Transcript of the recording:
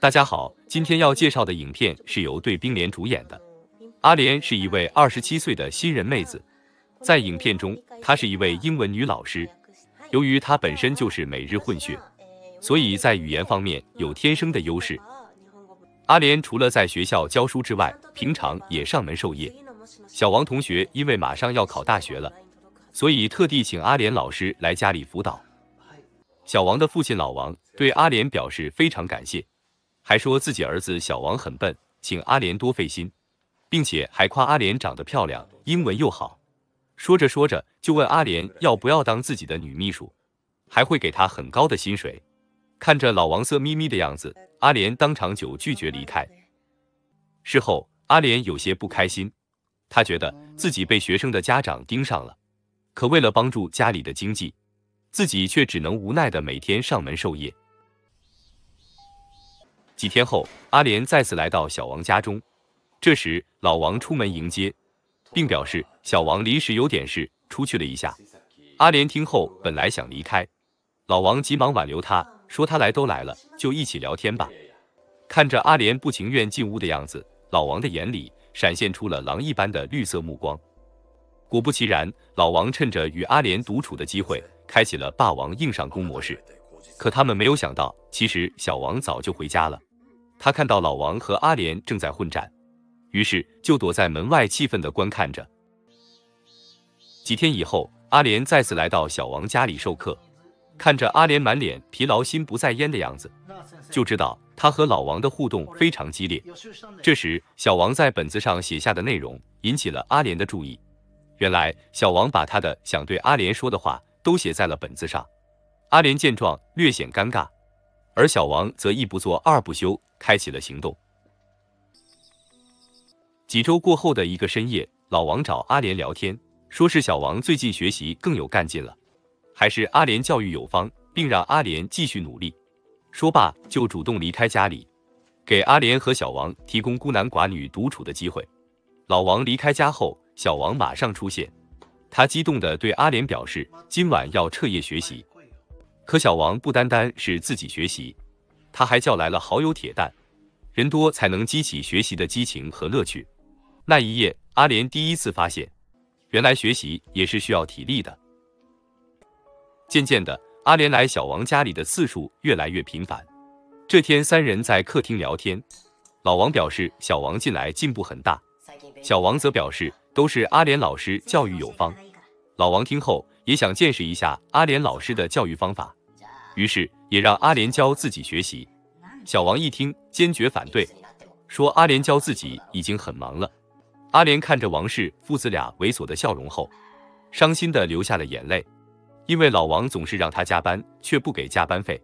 大家好，今天要介绍的影片是由对冰莲主演的。阿莲是一位二十七岁的新人妹子，在影片中，她是一位英文女老师。由于她本身就是美日混血，所以在语言方面有天生的优势。阿莲除了在学校教书之外，平常也上门授业。小王同学因为马上要考大学了，所以特地请阿莲老师来家里辅导。小王的父亲老王对阿莲表示非常感谢。还说自己儿子小王很笨，请阿莲多费心，并且还夸阿莲长得漂亮，英文又好。说着说着，就问阿莲要不要当自己的女秘书，还会给她很高的薪水。看着老王色眯眯的样子，阿莲当场就拒绝离开。事后，阿莲有些不开心，她觉得自己被学生的家长盯上了，可为了帮助家里的经济，自己却只能无奈的每天上门授业。几天后，阿莲再次来到小王家中。这时，老王出门迎接，并表示小王临时有点事，出去了一下。阿莲听后，本来想离开，老王急忙挽留他，说他来都来了，就一起聊天吧。看着阿莲不情愿进屋的样子，老王的眼里闪现出了狼一般的绿色目光。果不其然，老王趁着与阿莲独处的机会，开启了霸王硬上弓模式。可他们没有想到，其实小王早就回家了。他看到老王和阿莲正在混战，于是就躲在门外，气愤地观看着。几天以后，阿莲再次来到小王家里授课，看着阿莲满脸疲劳、心不在焉的样子，就知道他和老王的互动非常激烈。这时，小王在本子上写下的内容引起了阿莲的注意。原来，小王把他的想对阿莲说的话都写在了本子上。阿莲见状，略显尴尬。而小王则一不做二不休，开启了行动。几周过后的一个深夜，老王找阿莲聊天，说是小王最近学习更有干劲了，还是阿莲教育有方，并让阿莲继续努力。说罢就主动离开家里，给阿莲和小王提供孤男寡女独处的机会。老王离开家后，小王马上出现，他激动地对阿莲表示，今晚要彻夜学习。可小王不单单是自己学习，他还叫来了好友铁蛋。人多才能激起学习的激情和乐趣。那一夜，阿莲第一次发现，原来学习也是需要体力的。渐渐的，阿莲来小王家里的次数越来越频繁。这天，三人在客厅聊天，老王表示小王近来进步很大，小王则表示都是阿莲老师教育有方。老王听后也想见识一下阿莲老师的教育方法。于是也让阿莲教自己学习。小王一听，坚决反对，说阿莲教自己已经很忙了。阿莲看着王氏父子俩猥琐的笑容后，伤心的流下了眼泪，因为老王总是让他加班，却不给加班费。